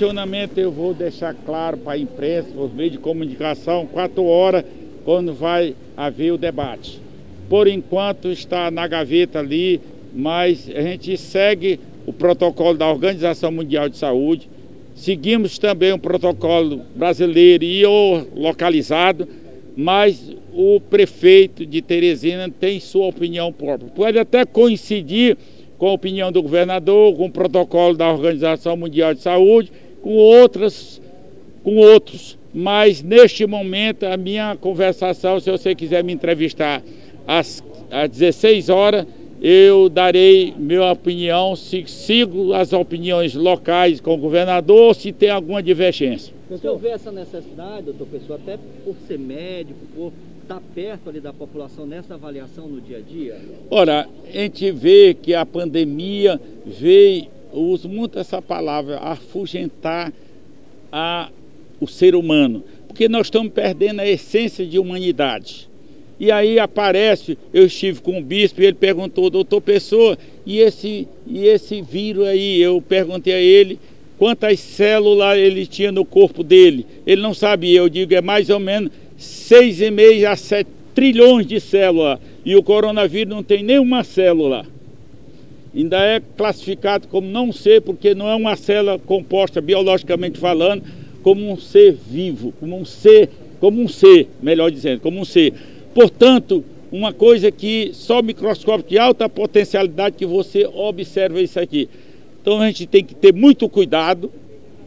Posicionamento eu vou deixar claro para a imprensa, para os meios de comunicação, quatro horas, quando vai haver o debate. Por enquanto está na gaveta ali, mas a gente segue o protocolo da Organização Mundial de Saúde, seguimos também o protocolo brasileiro e localizado, mas o prefeito de Teresina tem sua opinião própria. Pode até coincidir com a opinião do governador, com o protocolo da Organização Mundial de Saúde, com outras, com outros. Mas neste momento a minha conversação, se você quiser me entrevistar às, às 16 horas, eu darei minha opinião, se sigo as opiniões locais com o governador se tem alguma divergência. Se houver essa necessidade, doutor Pessoa, até por ser médico, por estar perto ali da população nessa avaliação no dia a dia? Ora, a gente vê que a pandemia veio, eu uso muito essa palavra, afugentar a, o ser humano, porque nós estamos perdendo a essência de humanidade. E aí aparece, eu estive com o bispo e ele perguntou, doutor Pessoa, e esse, e esse vírus aí? Eu perguntei a ele quantas células ele tinha no corpo dele. Ele não sabia, eu digo, é mais ou menos 6,5 a 7 trilhões de células e o coronavírus não tem nenhuma célula. Ainda é classificado como não ser, porque não é uma célula composta biologicamente falando, como um ser vivo, como um ser, como um ser, melhor dizendo, como um ser. Portanto, uma coisa que só microscópio de alta potencialidade que você observa isso aqui. Então a gente tem que ter muito cuidado,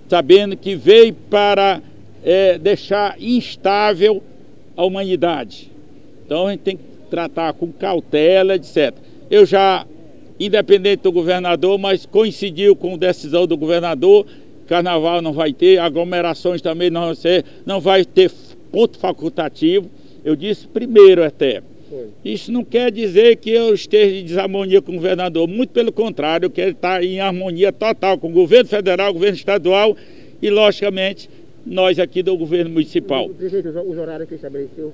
sabendo que veio para é, deixar instável a humanidade. Então a gente tem que tratar com cautela, etc. Eu já, independente do governador, mas coincidiu com a decisão do governador, carnaval não vai ter, aglomerações também não vai, ser, não vai ter ponto facultativo. Eu disse primeiro até. Isso não quer dizer que eu esteja em desarmonia com o governador, muito pelo contrário, eu quero estar em harmonia total com o governo federal, o governo estadual e, logicamente, nós aqui do governo municipal. Prefeito, os horários que estabeleceu?